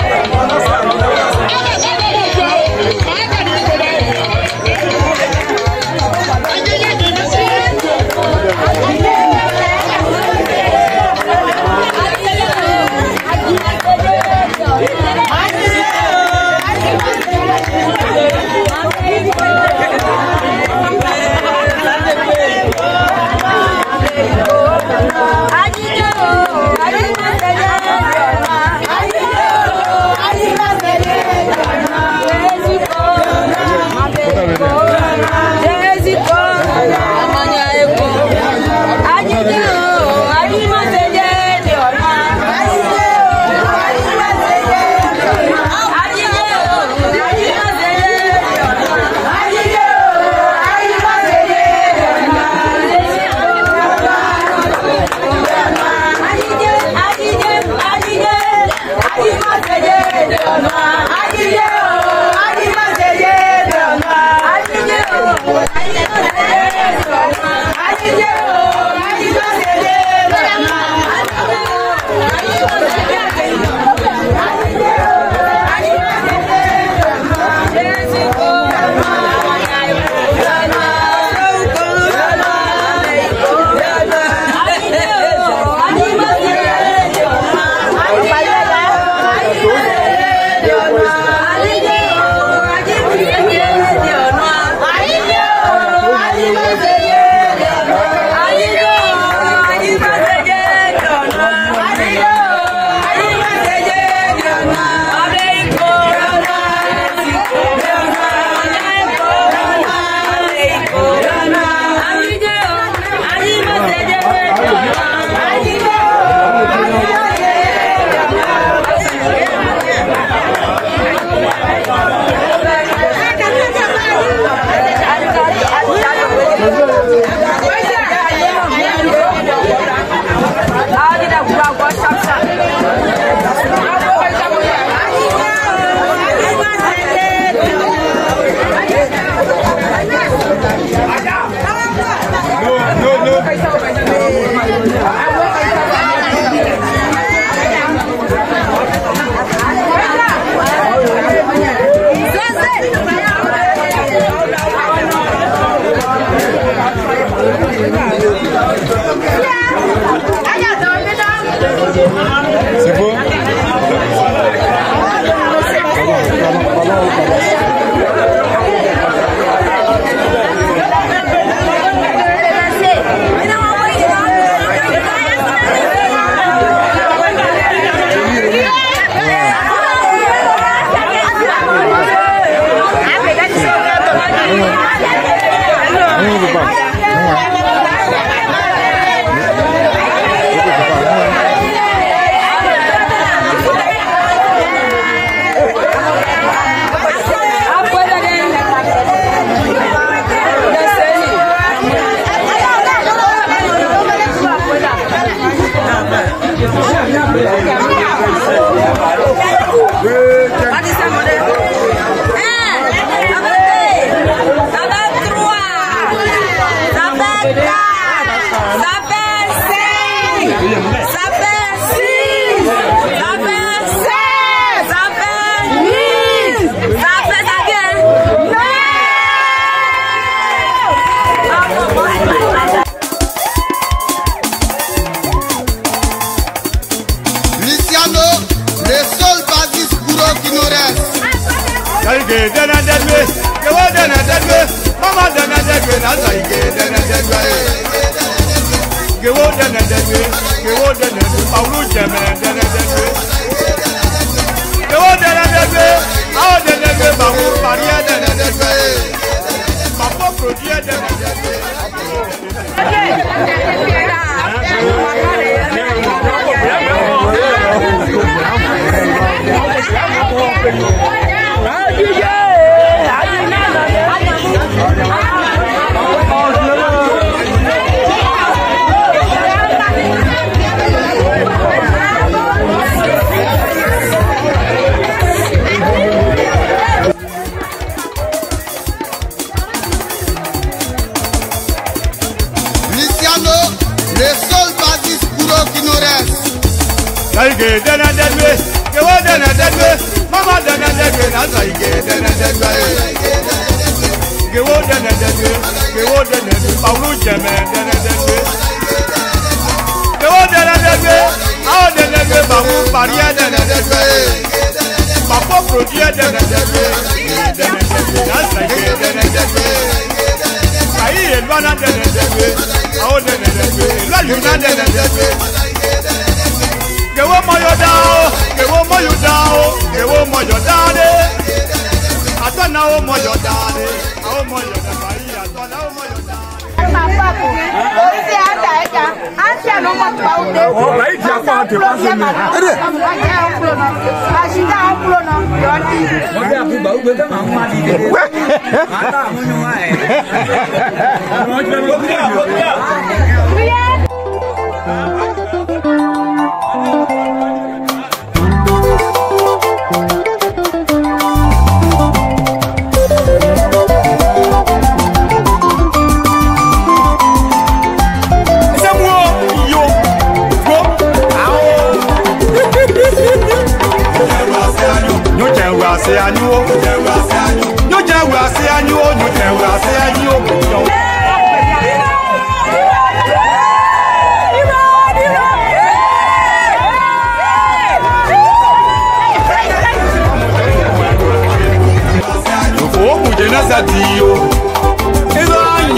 Thank you. ಹೇಳ್ತಾರೆ Ghano, Resol Basis Buro Kinores. Zaige dena dedwe, kewa dena dedwe, mama dena dedwe, na zaige dena dedwe. Kewo dena dedwe, kewo dena dedwe, Paulu jeme dena dedwe. Kewo dena dedwe, awo dena dedwe, bawo pariya dena dedwe. Mapo produye dena dedwe. Okay. How you afrodie dẹnẹdẹgbẹ dẹnẹdẹgbẹ dasẹgbẹ dẹnẹdẹgbẹ ayi eluana dẹnẹdẹgbẹ awo dẹnẹdẹgbẹ eluayuna dẹnẹdẹgbẹ kewo mọyọ daa o kewo mọyọ daa o kewo mọyọ daa de atọ na o mọyọ daa de awo mọyọ daa de mapapu osi ata eka ansia no mo pa ute o la ija pa te pa se mi ere aja onkulo no ashida onkulo no yonti mo bi aku ba ugbe ma ma di de ana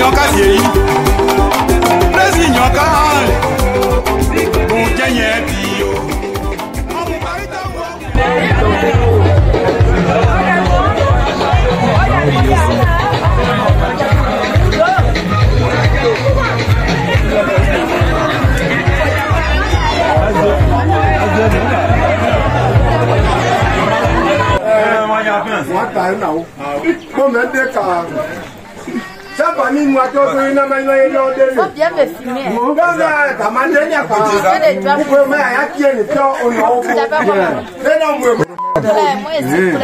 ìyànká sí èyí lẹ́sìn ìyànká mo jẹ́ yẹn bí o. Wọ́n ta ẹ̀ náà, kó mẹ́ẹ̀ẹ́dẹ́ka ba mi mu ato to ina ma ina ye no de lo. Obi ebe fi mi e. Mo ga ga ta ma de ya pa. Ko ma ya ti e ni to o no. Le na mu e mu.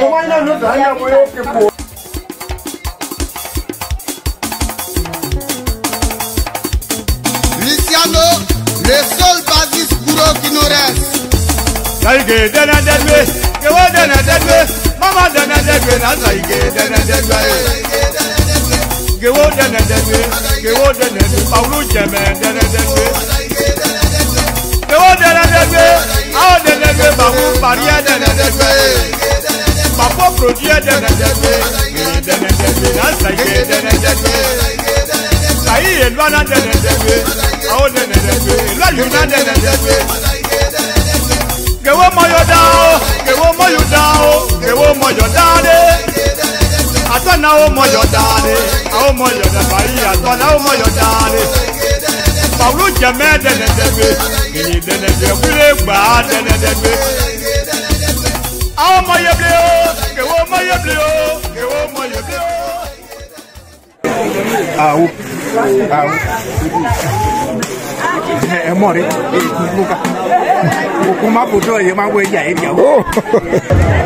Ko ma na no da ya mu e ke po. Cristiano resolva this brokenness. Like then and that way. Go then and that way. Mama then and that way. Now like then and that way gewo dene denue gewo dene du pawulu jɛmɛ dene denue gewo dene denue awo dene denue bawo pariɛ dene denue bafo produit dene denue yi dene denue nansa ye dene denue kayi yelua na dene náà ó mọ̀yọ̀ dáre a ó mọ̀yọ̀ dàgbà yìí àtọ̀ náà ó mọ̀yọ̀ dáre. Pàwùlù jẹ̀mẹ́ dẹ̀nẹ̀dẹ̀gbẹ̀ èyí dẹ̀nẹ̀dẹ̀ wílé gbà á dẹ̀nẹ̀dẹ̀gbẹ̀. A ó mọ̀yẹ̀ bí o, kèwọ́ mọ̀yẹ̀ bí o, kèwọ́ mọ̀yẹ̀ bí o. Àwọ̀ àwọ̀ ẹ mọ̀ rí èyí kúkú ká. Òkú má bòdó ẹ̀yẹ má wọ ẹ̀yà ẹ̀yà o. Oh.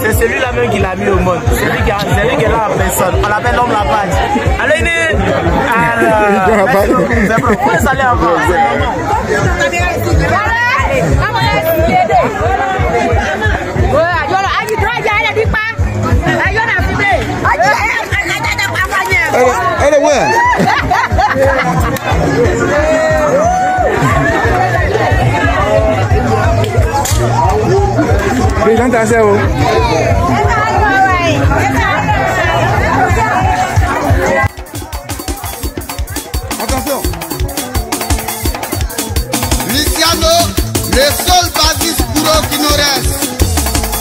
c'est celui-là même qui l'a mis au monde. C'est lui qui, est là en personne. On l'appelle l'homme la page. allez c'est allez èyí ló ń ta sẹ́ o. Attention. Luciano, le seul bassiste pro qui nous reste.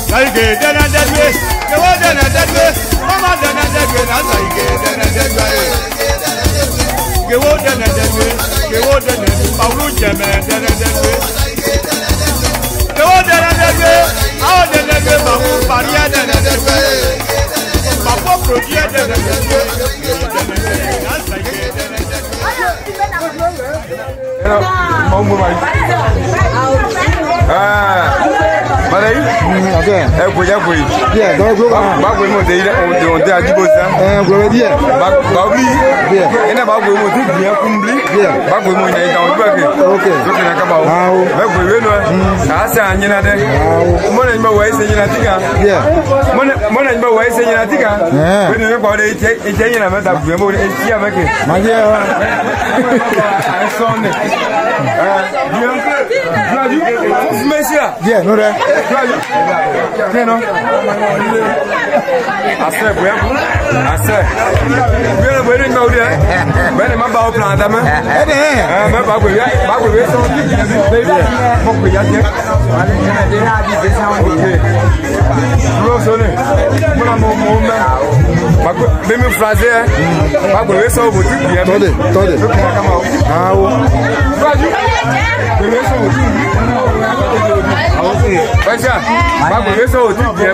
Saïgé, dana dègbé, kéwà dana dègbé, mama dana dègbé, na saïgé dana dègbé. Kéwà dana dègbé, kéwà dana dègbé, Paulu Jẹmẹ dana dègbé. Kéwà dana dègbé awo dedegbe mamu pari yɛ dedegbe mafɔ prodi yɛ dedegbe dansa yɛ dedegbe. Mara yi? Ẹ gbèjà gbèyì. Díẹ̀ dọ́wọ́ gbé wa. Bá gbèyì mọ̀ tẹ̀yí ọ̀hún tẹ̀ àdìbò sá. Ẹ gbèyì díẹ̀. Bá gbèyì. Ẹ náà bá gbèyì mọ̀ tẹ̀ gbìyànjú nbili. yeah. bác quý mùi này cháu bác kì ok giúp kì là các bầu hào bác quý biết luôn xá xa như là đây mỗi lần bà quấy xe như là thích à mỗi lần bà quấy xe như là thích à bây giờ bảo đây chế chế như là mấy tập quý mùi này chia bác kì mà kia à anh son này Bien, Vladu, vous fumez ça Bien, non, là. Vladu, bien, non Assez, bien, assez. Bien, le bonheur, il m'a oublié. Ben, il m'a pas au plan, demain. ɛdɛ mɛ bagbe bɛ bagbe bɛ sɔn bɛ bɛ mɔ kpe ya jɛ ale jɛnɛ de n'a di bɛ sɔn o de tulo sɔnni muna mɔ mɔ mɛ bagbe bɛ mi filase yɛ bagbe bɛ sɔn o bɛ ti biɲɛ tɔ de tɔ de awo filaju bɛ bɛ sɔn o ti biɲɛ awɔ ɛsɛ bagbe bɛ sɔn o ti biɲɛ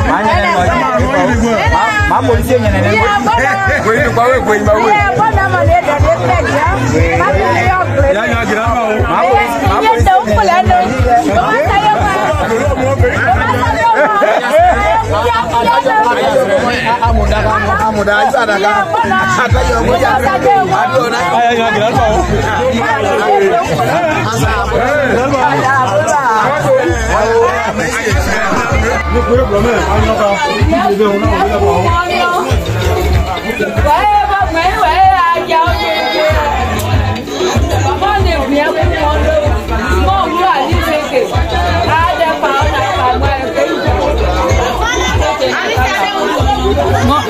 ni ni, mapolisi yenye Gracias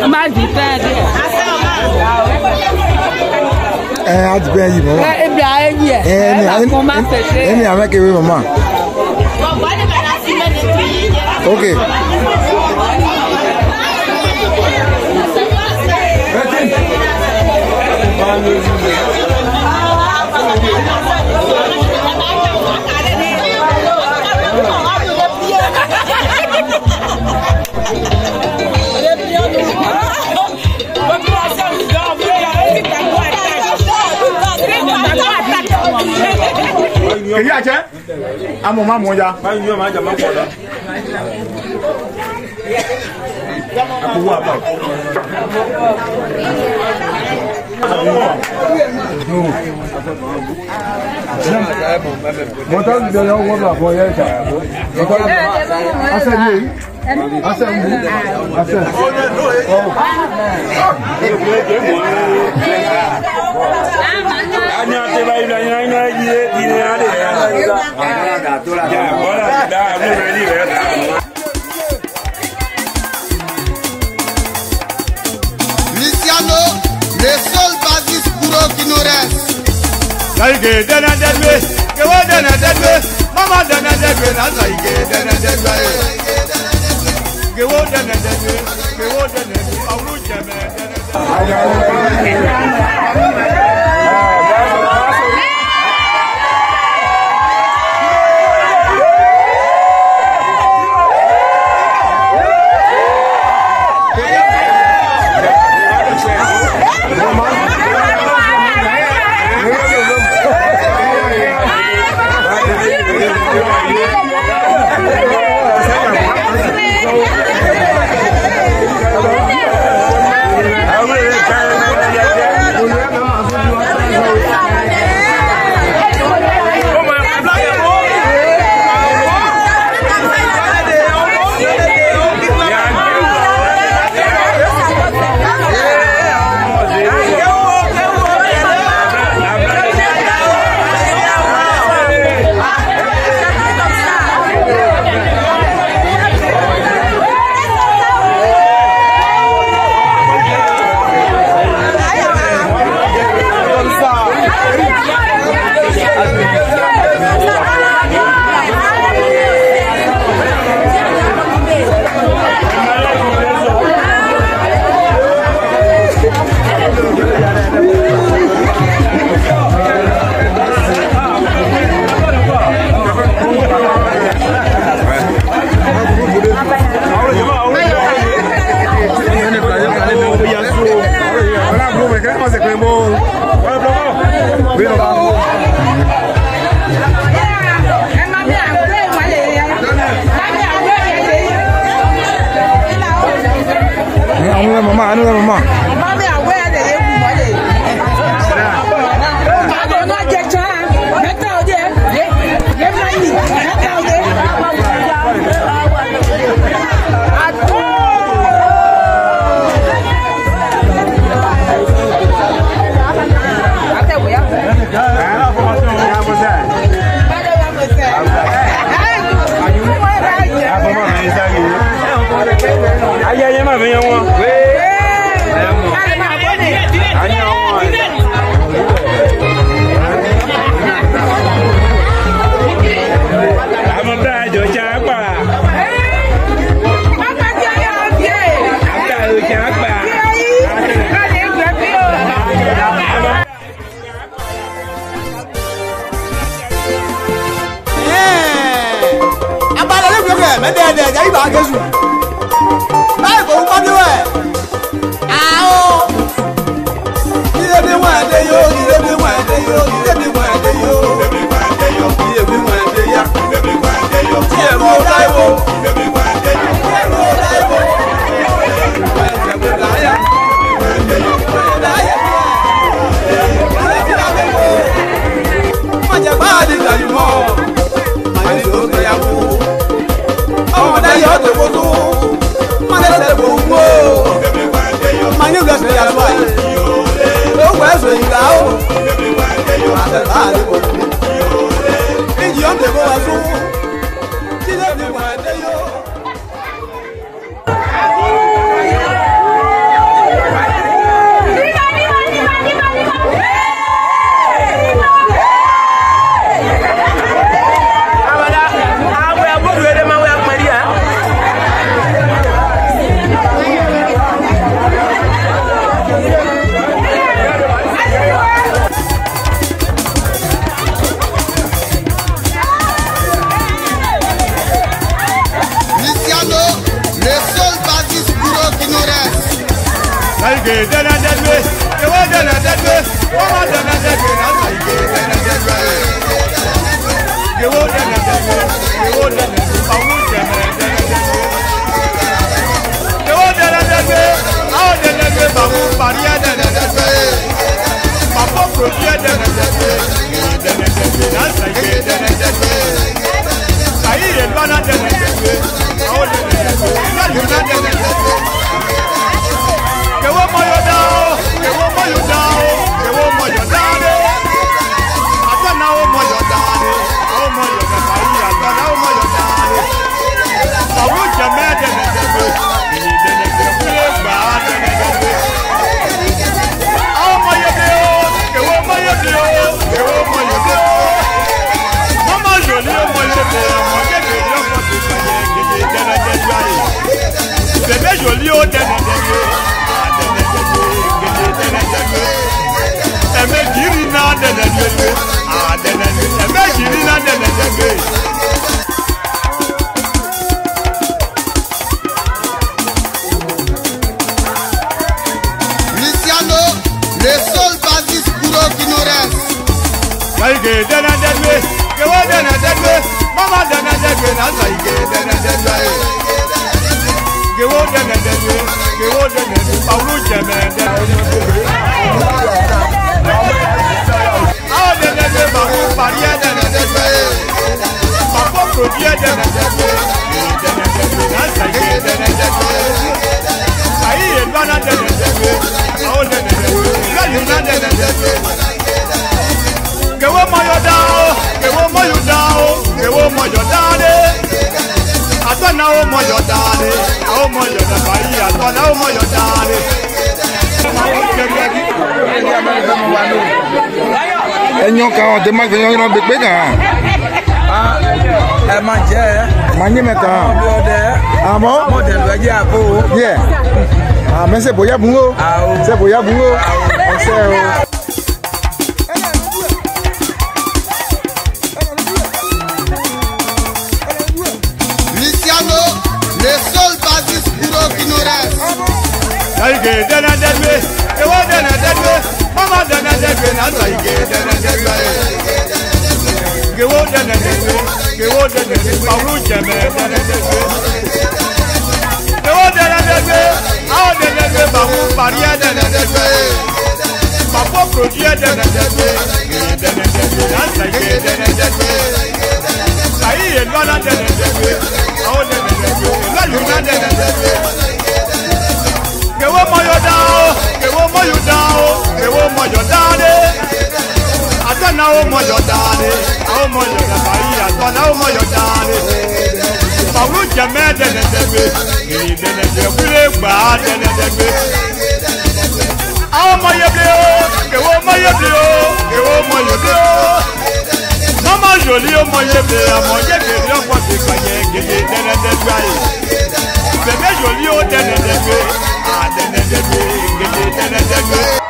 má di pẹ́ dé. ẹ á ti pẹ́ yìí mọ́. ẹ ẹ bí a yẹ ẹ ẹ kò má fẹ́ ṣe. ẹ ní àwọn kéwé mọ́ mọ́. Ok. Okay. Èyí àjẹ́, amọ̀ máa mọ̀ ya. Báyọ̀ ni yóò máa jà máa pọ̀ lọ. Aku buat apa? Mo tan de yo wo ba ko ye ta. Mo tan asan ni. Asan ni. Asan. Oh. Anya te ba ila ina ina ye di ne ale. Ya, saige dana dagbe kewa dana dagbe mama dana dagbe na saige dana dagbe kewa dana dagbe kewa dana dagbe awuru jẹmẹ dana dagbe. ènìyàn lè bọ́ wá fún. man. That, enyo ka ah, o demak enyo ro be pe kan ah e ma je ma ni meta amo mo de lo je apo yeah ah me se boya bun o se boya bun o se o Dana Denme, the Dana Denme, ma dẹnẹ dẹgbẹ n'azɔ yi ke dẹnẹ dẹgbẹ kewo dẹnẹ dẹgbẹ kewo dẹnẹ dẹgbẹ awu jɛmɛ dẹnẹ dẹgbẹ kewo dẹnẹ dẹgbẹ awo dẹnẹ dẹgbẹ bawo pariya dẹnẹ dẹgbẹ bafo produit dẹnẹ dẹgbẹ dẹnẹ dẹgbẹ n'azɔ yi ke dẹnẹ dẹgbẹ. na o mọ yọ daani na o mọ yọ dabari yatọ na o mọ yọ daani. Fàwọn jẹmẹ dẹnẹdẹgbẹ, èyí dẹnẹdẹ kúlẹ̀ gbà dẹnẹdẹgbẹ. Àwọn ọmọ yẹbi o, èwo ọmọ yẹbi o, èwo ọmọ yẹbi o. Mọ́mọ́ yòlí ọmọ yẹbi, ọmọ yẹbi ni ọmọ ti gbàyẹ gègé dẹnẹdẹgbẹ ayé. Bẹ̀bẹ̀ yòlí o dẹnẹdẹgbẹ, àdẹnẹdẹgbẹ, gègé dẹnẹdẹgbẹ.